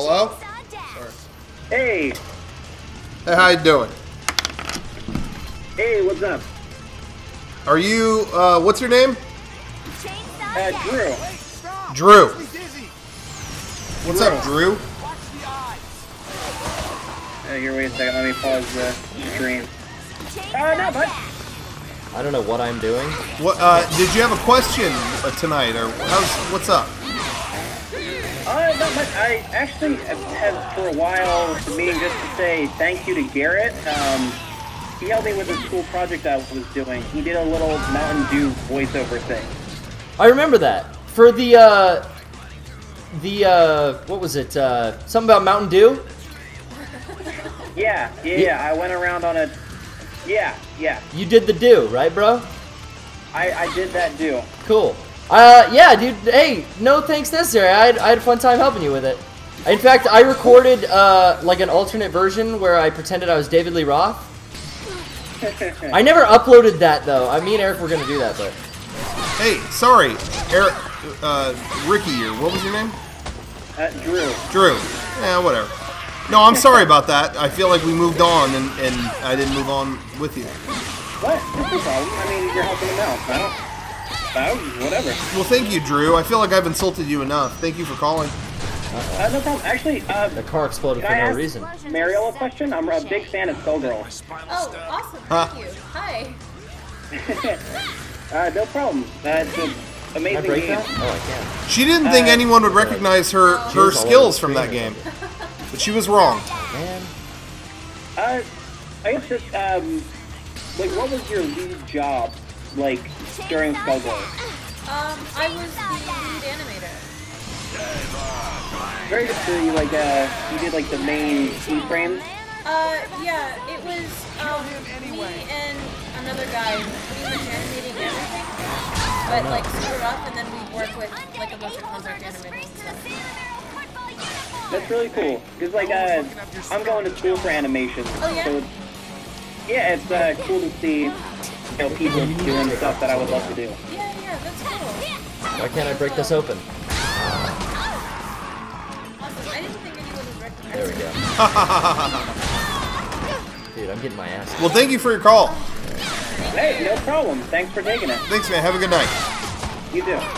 Hello? Hey, Hey, how you doing? hey, what's up? Are you, uh, what's your name? Uh, Drew. Drew. What's up, Drew? Uh, here, wait a second. Let me pause the stream. Uh, no, bud. I don't know what I'm doing. What, uh, did you have a question uh, tonight, or how's, what's up? Uh, not much. I actually have for a while the meeting just to say thank you to Garrett. Um, he helped me with a school project I was doing. He did a little Mountain Dew voiceover thing. I remember that for the uh, the uh, what was it? Uh, something about Mountain Dew. Yeah, yeah, yeah. I went around on a. Yeah, yeah. You did the do, right, bro? I, I did that do. Cool. Uh, yeah, dude. Hey, no thanks necessary. I had, I had a fun time helping you with it. In fact, I recorded uh, like an alternate version where I pretended I was David Lee Roth. I never uploaded that though. I me and Eric were gonna do that, but Hey, sorry, Eric, uh, Ricky here. What was your name? Uh, Drew. Drew. Yeah, whatever. No, I'm sorry about that. I feel like we moved on, and, and I didn't move on with you. What? That's no problem. I mean, you're helping him out. I don't. I don't whatever. Well, thank you, Drew. I feel like I've insulted you enough. Thank you for calling. Uh, no problem. Actually, uh, the car exploded for I no ask- reason. Mariel a question. I'm a big fan of Skullgirl. Oh, awesome. Huh. Thank you. Hi. Uh, no problem. Uh, it's an Can I amazing break game. that? Oh, I can. She didn't think Uh, anyone would recognize her her She was all over skills from that game, but she was wrong. Man, Uh, I guess just um, like, what was your lead job like during Skullgirl? Um, I was the lead animator. Very you like uh, you did like the main keyframes. Uh, yeah, it was um, me and another guy pretty much animating everything. But like super rough, and then we work with like a bunch of contract animators and stuff. That's really cool. Cause like uh, I'm going to school for animation. Oh, yeah? So it's, yeah, it's uh, cool to see know people doing stuff that I would love to do. Yeah, yeah, that's cool. why can't I break this open? I didn't think anyone would recognize There we go. Dude, I'm getting my ass. Well, thank you for your call. Hey, no problem. Thanks for taking it. Thanks, man. Have a good night. You too.